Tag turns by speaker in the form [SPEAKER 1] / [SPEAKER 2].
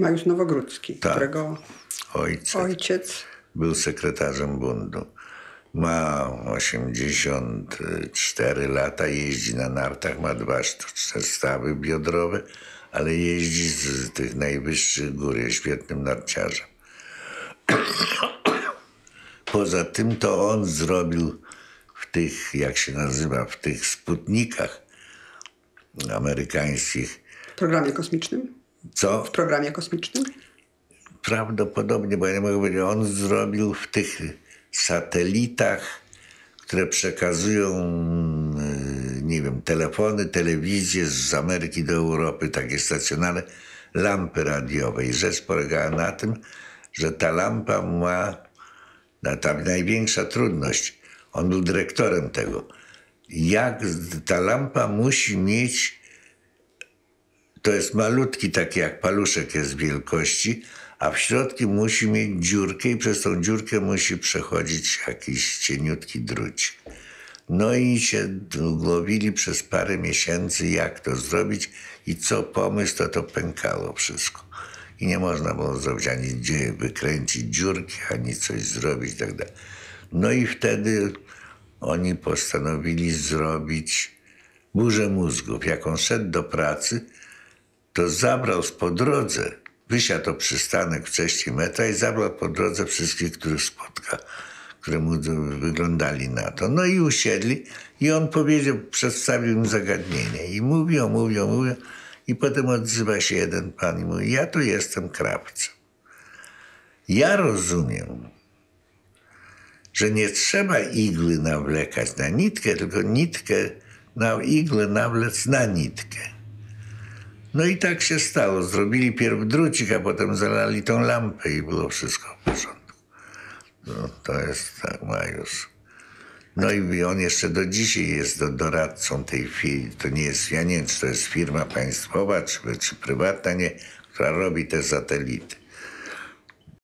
[SPEAKER 1] Mariusz Nowogródzki,
[SPEAKER 2] Tak.
[SPEAKER 1] którego
[SPEAKER 2] Ojciec
[SPEAKER 1] ojciec
[SPEAKER 2] był sekretarzem bundu. Ma 84 lata, jeździ na nartach, ma dwa sztuczne stawy biodrowe, ale jeździ z tych najwyższych gór, jest świetnym narciarzem. Poza tym to on zrobił w tych, jak się nazywa, w tych sputnikach amerykańskich,
[SPEAKER 1] w programie kosmicznym.
[SPEAKER 2] Co
[SPEAKER 1] W programie kosmicznym?
[SPEAKER 2] Prawdopodobnie, bo ja nie mogę powiedzieć, on zrobił w tych satelitach, które przekazują, y, nie wiem, telefony, telewizję z Ameryki do Europy, takie stacjonarne, lampy radiowe. I rzecz polegała na tym, że ta lampa ma, na ta największa trudność, on był dyrektorem tego, jak ta lampa musi mieć to jest malutki, taki jak paluszek jest wielkości, a w środku musi mieć dziurkę i przez tą dziurkę musi przechodzić jakiś cieniutki drucik. No i się głowili przez parę miesięcy, jak to zrobić i co pomysł, to to pękało wszystko. I nie można było zrobić ani gdzie wykręcić dziurki, ani coś zrobić i tak. No i wtedy oni postanowili zrobić burzę mózgów. Jak on szedł do pracy, to zabrał po drodze, wysiadł o przystanek wcześniej metra i zabrał po drodze wszystkich, których spotka, które mu d- wyglądali na to. No i usiedli i on powiedział, przedstawił im zagadnienie i mówią, mówią, mówią i potem odzywa się jeden pan i mówi, ja tu jestem krawcem. Ja rozumiem, że nie trzeba igły nawlekać na nitkę, tylko nitkę na iglę nawlec na nitkę. No i tak się stało. Zrobili pierw drucik, a potem zalali tą lampę i było wszystko w porządku. No, to jest tak, Mariusz. No i on jeszcze do dzisiaj jest do, doradcą tej firmy. To nie jest, ja nie wiem, czy to jest firma państwowa, czy, czy prywatna, nie, która robi te satelity.